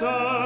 Santa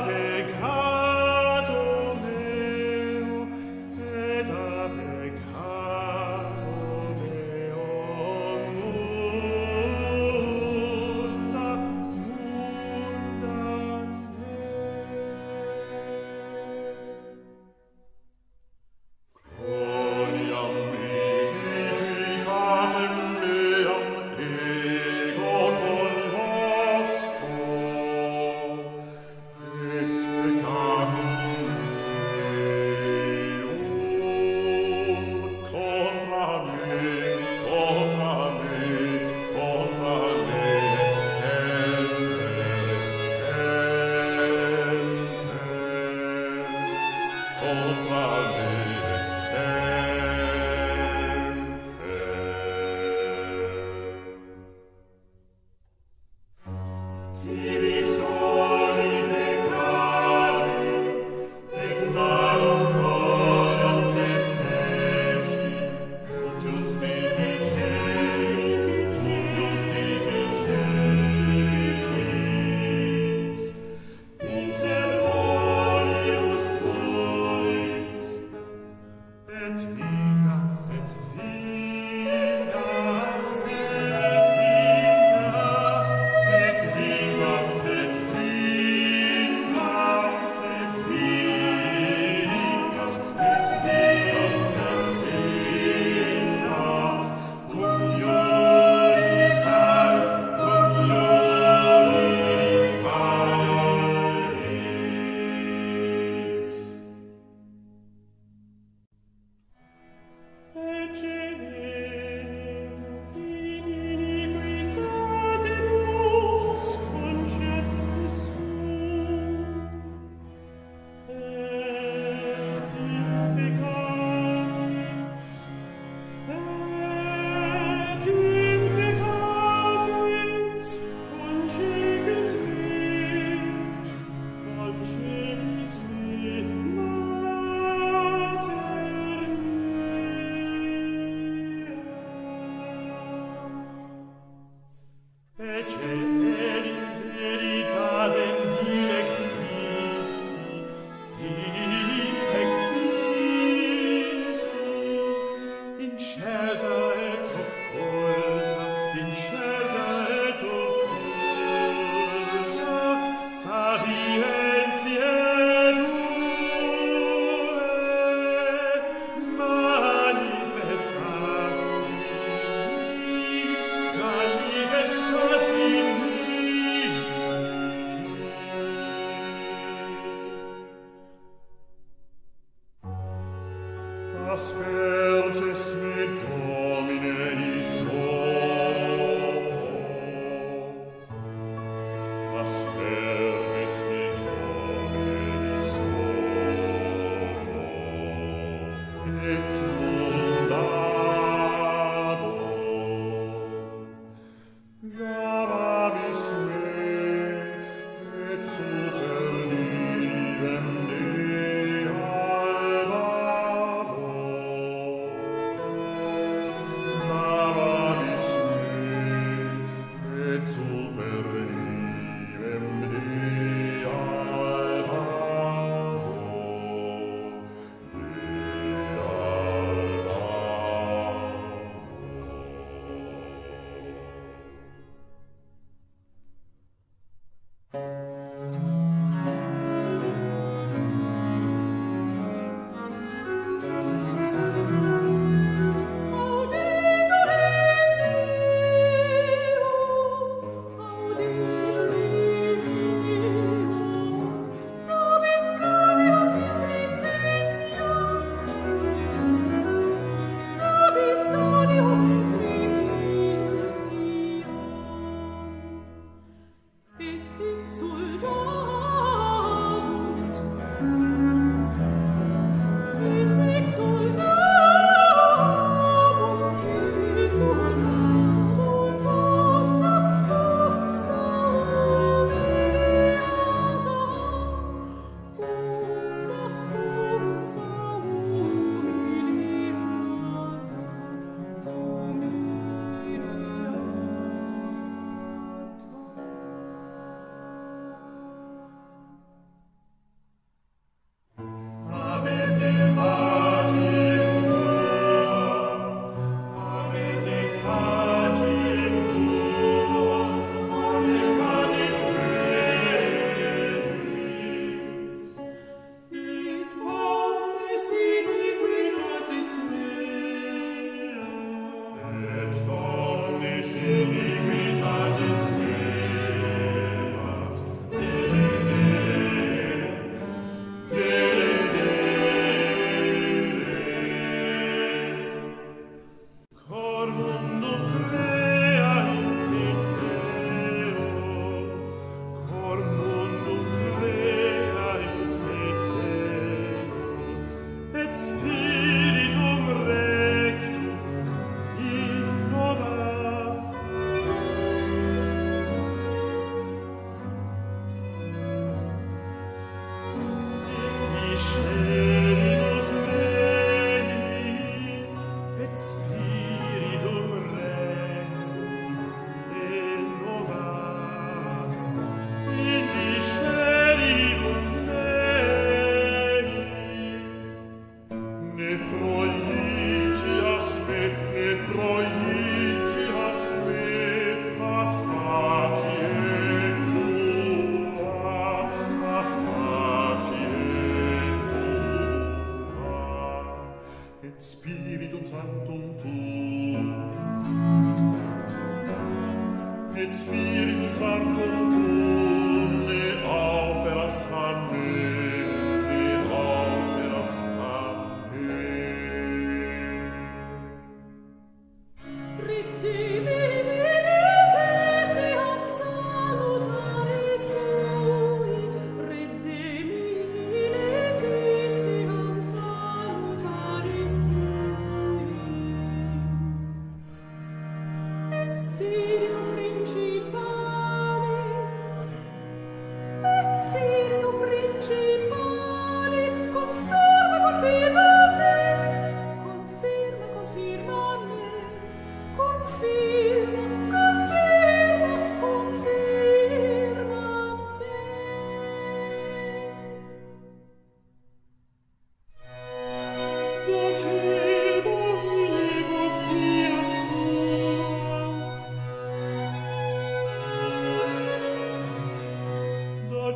Tibi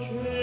true.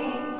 home.